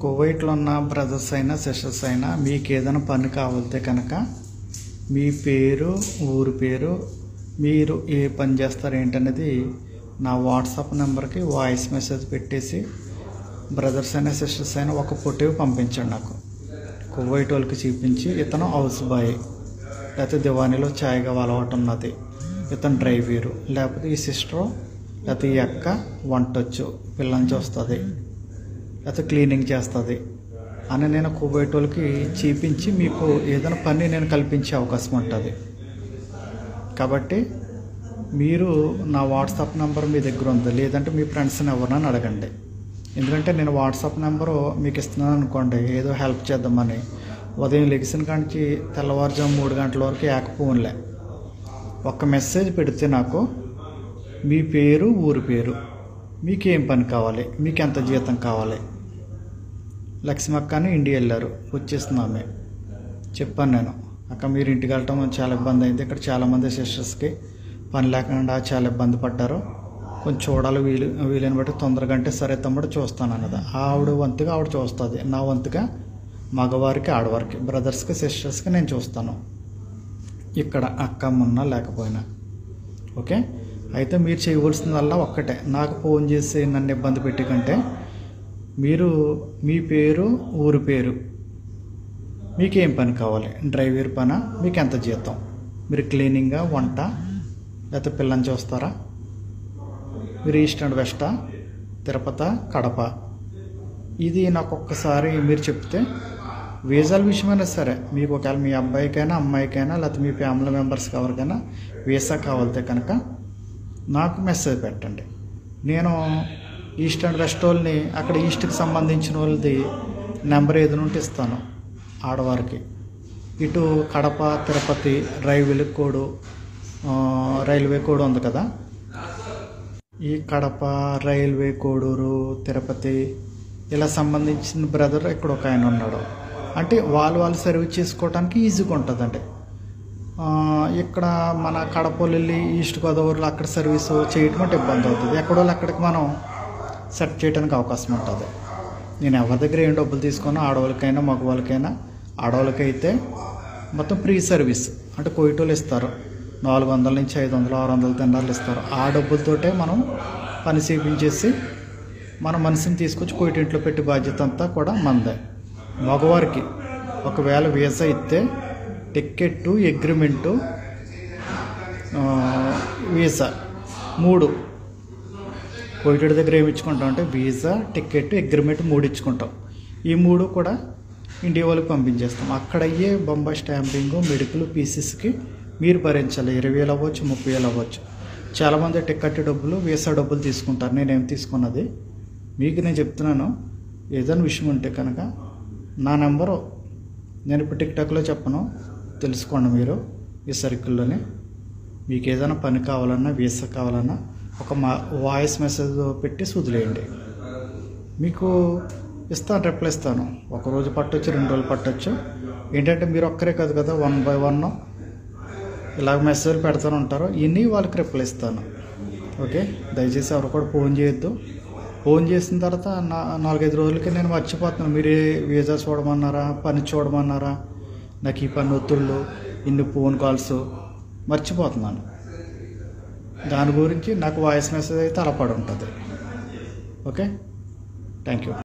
కువైట్లో ఉన్న బ్రదర్స్ అయినా సిస్టర్స్ అయినా మీకు ఏదైనా పని కావాలితే కనుక మీ పేరు ఊరి పేరు మీరు ఏ పని చేస్తారు ఏంటనేది నా వాట్సాప్ నెంబర్కి వాయిస్ మెసేజ్ పెట్టేసి బ్రదర్స్ అయినా సిస్టర్స్ అయినా ఒక ఫోటో పంపించండి నాకు. కువైట్ వాళ్ళకి చూపించి ఇతను హౌస్ బాయ్ లేకపోతే దివానీలో ఛాయ్గా అలవాటు ఉన్నది ఇతను డ్రైవరు లేకపోతే ఈ సిస్టరు లేకపోతే ఈ అక్క వంటొచ్చు పిల్లని చూస్తుంది. లేకపోతే క్లీనింగ్ చేస్తుంది అని నేను కువైట్ వాళ్ళకి చూపించి మీకు ఏదైనా పని నేను కల్పించే అవకాశం ఉంటుంది. కాబట్టి మీరు నా వాట్సాప్ నెంబర్ మీ దగ్గర ఉంది. లేదంటే మీ ఫ్రెండ్స్ని ఎవరినైనా అడగండి. ఎందుకంటే నేను వాట్సాప్ నెంబరు మీకు ఇస్తున్నాను అనుకోండి ఏదో హెల్ప్ చేద్దామని. ఉదయం లెగిసిన కాంచి తెల్లవారుజాము మూడు గంటల వరకు ఏకపోన్లే ఒక మెసేజ్ పెడితే నాకు మీ పేరు ఊరి పేరు. మీకేం పని కావాలి? మీకు ఎంత జీతం కావాలి? లక్ష్మక్కని అని వెళ్ళారు. వచ్చేస్తుంది ఆమె. చెప్పాను నేను అక్క మీరు ఇంటికి వెళ్ళటం చాలా ఇబ్బంది అయింది. ఇక్కడ చాలామంది సిస్టర్స్కి పని లేకుండా చాలా ఇబ్బంది పడ్డారు. కొంచెం చూడాలి వీలు వీలైన బట్టి తొందరగా అంటే సరే తమ్ముడు చూస్తాను అన్నది. ఆవిడ వంతుగా ఆవిడ చూస్తుంది. నా వంతుగా మగవారికి ఆడవారికి బ్రదర్స్కి సిస్టర్స్కి నేను చూస్తాను. ఇక్కడ అక్క మొన్న లేకపోయినా. ఓకే? అయితే మీరు చేయవలసిందల్లా ఒక్కటే. నాకు ఫోన్ చేసి నన్ను ఇబ్బంది పెట్టి కంటే మీరు మీ పేరు ఊరి పేరు. మీకేం పని కావాలి? డ్రైవర్ పని? మీకు ఎంత జీతం? మీరు క్లీనింగా వంట? లేకపోతే పిల్లని చూస్తారా? మీరు ఈస్ట్ అండ్ వెస్టా? తిరుపతి? కడప? ఇది నాకు ఒక్కసారి మీరు చెప్తే వీసాల విషయమైనా సరే మీకు ఒకవేళ మీ అబ్బాయికైనా అమ్మాయికైనా లేకపోతే మీ ఫ్యామిలీ మెంబర్స్కి ఎవరికైనా వీసా కావాలితే కనుక నాకు మెసేజ్ పెట్టండి. నేను ఈస్ట్ అండ్ వెస్ట్ వాళ్ళని అక్కడ ఈస్ట్కి సంబంధించిన వాళ్ళది నెంబర్ ఏది నుండి ఇస్తాను ఆడవారికి. ఇటు Kadapa Tirupati railway code railway code ఉంది కదా? ఈ కడప రైల్వే కోడూరు తిరుపతి ఇలా సంబంధించిన బ్రదర్ ఇక్కడ ఒక ఆయన ఉన్నాడు. అంటే వాళ్ళు వాళ్ళు సర్వీస్ చేసుకోవడానికి ఈజీగా ఉంటుందండి. ఇక్కడ మన కడపలు వెళ్ళి ఈస్ట్ గోదావరిలో అక్కడ సర్వీస్ చేయటం అంటే ఇబ్బంది అవుతుంది. ఎక్కడో అక్కడికి మనం సెట్ చేయడానికి అవకాశం ఉంటుంది. నేను ఎవరి దగ్గర ఏం డబ్బులు తీసుకున్నా ఆడవాళ్ళకైనా మగవాళ్ళకైనా ఆడవాళ్ళకైతే మొత్తం ఫ్రీ సర్వీస్. అంటే కోయిటోలు ఇస్తారు. నాలుగు వందల నుంచి ఐదు వందలు ఆరు వందల తిన్నారులు ఇస్తారు. ఆ డబ్బులతోటే మనం పని చేపించేసి మన మనిషిని తీసుకొచ్చి కోయిటింట్లో పెట్టి బాధ్యత అంతా కూడా మందే. మగవారికి ఒకవేళ వీసా ఇస్తే టికెట్టు అగ్రిమెంటు వీసా మూడు కోయిటెడ్ దగ్గర ఏమి ఇచ్చుకుంటాం అంటే వీసా టికెట్ అగ్రిమెంట్ మూడు ఇచ్చుకుంటాం. ఈ మూడు కూడా ఇండియా వాళ్ళకి పంపించేస్తాం. అక్కడ అయ్యే బొంబాయి స్టాంపింగ్ మెడికల్ పీసెస్కి మీరు భరించాలి. ఇరవై వేలు అవ్వచ్చు ముప్పై వేలు అవ్వచ్చు. చాలామంది టికెట్ డబ్బులు వీసా డబ్బులు తీసుకుంటారు. నేనేం తీసుకున్నది? మీకు నేను చెప్తున్నాను. ఏదైనా విషయం ఉంటే కనుక నా నెంబరు నేను ఇప్పుడు టిక్టాక్లో చెప్పను. తెలుసుకోండి మీరు ఈ సర్కిల్లోనే. మీకు ఏదైనా పని కావాలన్నా వీసా కావాలన్నా ఒక మా వాయిస్ మెసేజ్ పెట్టి వదిలేయండి మీకు ఇస్తాను రిప్లై ఇస్తాను? ఒక రోజు పట్టొచ్చు రెండు రోజులు పట్టొచ్చు. ఏంటంటే మీరు ఒక్కరే కాదు కదా వన్ బై వన్ ఇలాగ మెసేజ్ పెడతాను ఉంటారు ఇన్ని వాళ్ళకి రిప్లై ఇస్తాను. ఓకే? దయచేసి ఎవరు కూడా ఫోన్ చేయొద్దు. ఫోన్ చేసిన తర్వాత నా నాలుగైదు రోజులకి నేను మర్చిపోతున్నాను. మీరు వీజా వీసా చూడమన్నారా? పని చూడమన్నారా? నాకు ఈ పని ఒత్తిళ్ళు ఇన్ని ఫోన్ కాల్స్ మర్చిపోతున్నాను. దాని గురించి నాకు వాయిస్ మెసేజ్ అయితే అలపడి ఉంటుంది. Okay thank you